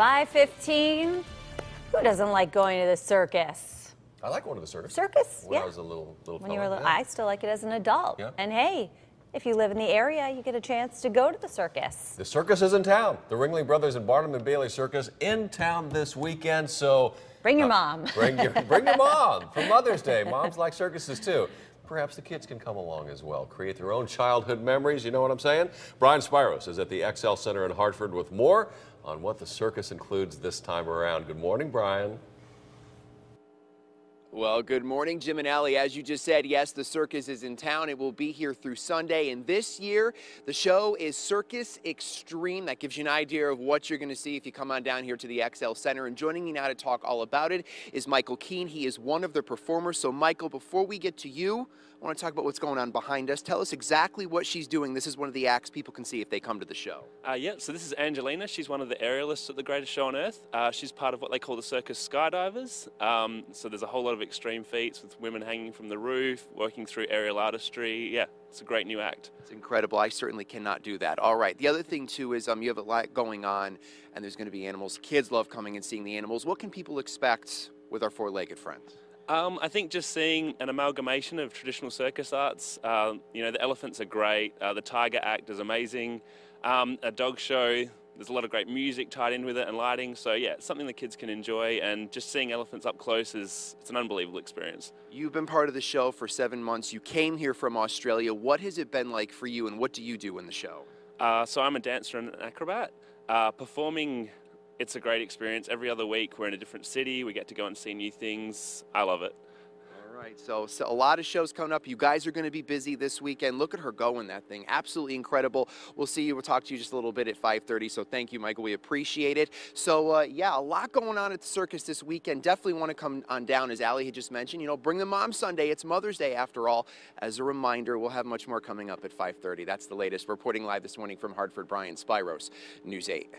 515. Who doesn't like going to the circus? I like going to the circus. Circus, When yeah. I was a little little When you were little, yeah. I still like it as an adult. Yeah. And hey, if you live in the area, you get a chance to go to the circus. The circus is in town. The Ringling Brothers and Barnum and Bailey Circus in town this weekend. So Bring your uh, mom. bring your bring your mom for Mother's Day. Moms like circuses too. Perhaps the kids can come along as well, create their own childhood memories. You know what I'm saying? Brian Spyros is at the XL Center in Hartford with more on what the circus includes this time around. Good morning, Brian. Well, good morning, Jim and Allie. As you just said, yes, the circus is in town. It will be here through Sunday. And this year, the show is Circus Xtreme. That gives you an idea of what you're going to see if you come on down here to the XL Center. And joining me now to talk all about it is Michael Keene. He is one of the performers. So, Michael, before we get to you, I want to talk about what's going on behind us. Tell us exactly what she's doing. This is one of the acts people can see if they come to the show. Uh, yeah, so this is Angelina. She's one of the aerialists at the greatest show on earth. Uh, she's part of what they call the circus skydivers. Um, so there's a whole lot of extreme feats with women hanging from the roof, working through aerial artistry. Yeah, it's a great new act. It's incredible. I certainly cannot do that. All right. The other thing too is um, you have a lot going on, and there's going to be animals. Kids love coming and seeing the animals. What can people expect with our four-legged friends? Um, I think just seeing an amalgamation of traditional circus arts. Um, you know, the elephants are great. Uh, the tiger act is amazing. Um, a dog show. There's a lot of great music tied in with it and lighting. So yeah, it's something the kids can enjoy. And just seeing elephants up close is it's an unbelievable experience. You've been part of the show for seven months. You came here from Australia. What has it been like for you, and what do you do in the show? Uh, so I'm a dancer and an acrobat. Uh, performing, it's a great experience. Every other week we're in a different city. We get to go and see new things. I love it. Right, so, so a lot of shows coming up. You guys are going to be busy this weekend. Look at her going that thing. Absolutely incredible. We'll see you. We'll talk to you just a little bit at 5:30. So thank you, Michael. We appreciate it. So uh, yeah, a lot going on at the circus this weekend. Definitely want to come on down, as Allie had just mentioned. You know, bring the mom Sunday. It's Mother's Day after all. As a reminder, we'll have much more coming up at 5:30. That's the latest. Reporting live this morning from Hartford, Brian Spyros, News 8.